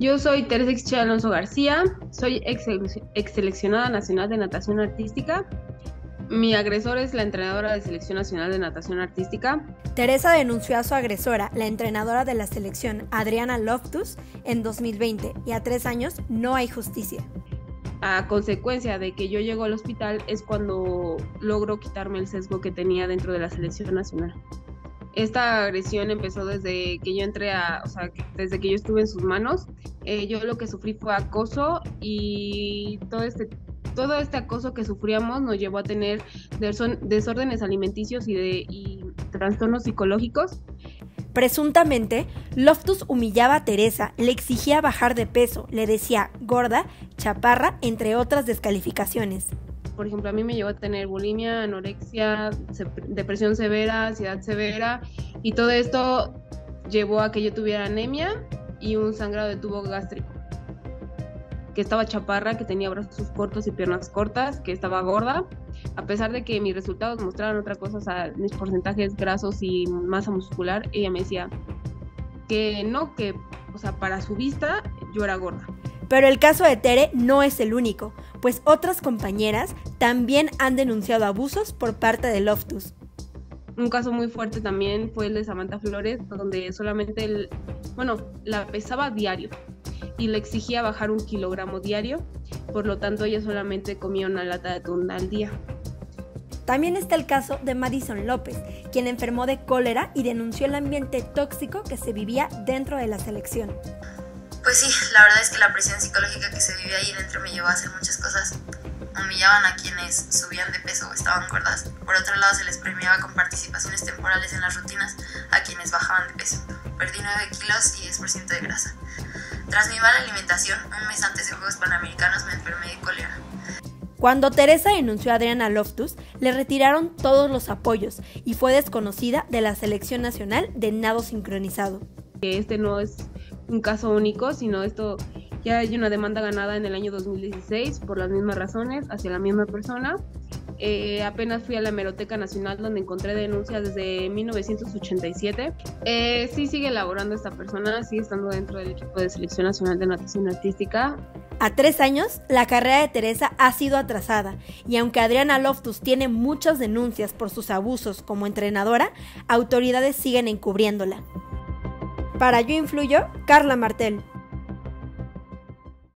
Yo soy Teresa Ixchel Alonso García, soy ex, ex seleccionada nacional de natación artística mi agresor es la entrenadora de Selección Nacional de Natación Artística. Teresa denunció a su agresora, la entrenadora de la selección Adriana Loftus, en 2020 y a tres años no hay justicia. A consecuencia de que yo llego al hospital es cuando logro quitarme el sesgo que tenía dentro de la selección nacional. Esta agresión empezó desde que yo entré a, o sea, desde que yo estuve en sus manos. Eh, yo lo que sufrí fue acoso y todo este todo este acoso que sufríamos nos llevó a tener desórdenes alimenticios y, de, trastornos psicológicos. Presuntamente, Loftus humillaba a Teresa, le exigía bajar de peso, le decía gorda, chaparra, entre otras descalificaciones. Por ejemplo, a mí me llevó a tener bulimia, anorexia, depresión severa, ansiedad severa y todo esto llevó a que yo tuviera anemia y un sangrado de tubo gástrico que estaba chaparra, que tenía brazos cortos y piernas cortas, que estaba gorda, a pesar de que mis resultados mostraban otra cosa, o sea, mis porcentajes grasos y masa muscular, ella me decía que no, que, o sea, para su vista yo era gorda. Pero el caso de Tere no es el único, pues otras compañeras también han denunciado abusos por parte de Loftus. Un caso muy fuerte también fue el de Samantha Flores, donde solamente, el, bueno, la pesaba diario y le exigía bajar un kilogramo diario, por lo tanto ella solamente comía una lata de atún al día. También está el caso de Madison López, quien enfermó de cólera y denunció el ambiente tóxico que se vivía dentro de la selección. Pues sí, la verdad es que la presión psicológica que se vivía ahí dentro me llevó a hacer muchas cosas. Humillaban a quienes subían de peso o estaban gordas. Por otro lado, se les premiaba con participaciones temporales en las rutinas a quienes bajaban de peso. Perdí 9 kilos y 10% de grasa. Tras mi mala alimentación, un mes antes de Juegos Panamericanos me enfermé de cólera. Cuando Teresa denunció a Adriana Loftus, le retiraron todos los apoyos y fue desconocida de la Selección Nacional de Nado Sincronizado. Este no es un caso único, sino esto ya hay una demanda ganada en el año 2016 por las mismas razones hacia la misma persona eh, apenas fui a la Hemeroteca Nacional donde encontré denuncias desde 1987. Eh, sí sigue elaborando esta persona, sigue estando dentro del equipo de selección nacional de natación artística. A tres años, la carrera de Teresa ha sido atrasada y aunque Adriana Loftus tiene muchas denuncias por sus abusos como entrenadora, autoridades siguen encubriéndola. Para Yo Influyo, Carla Martel.